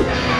you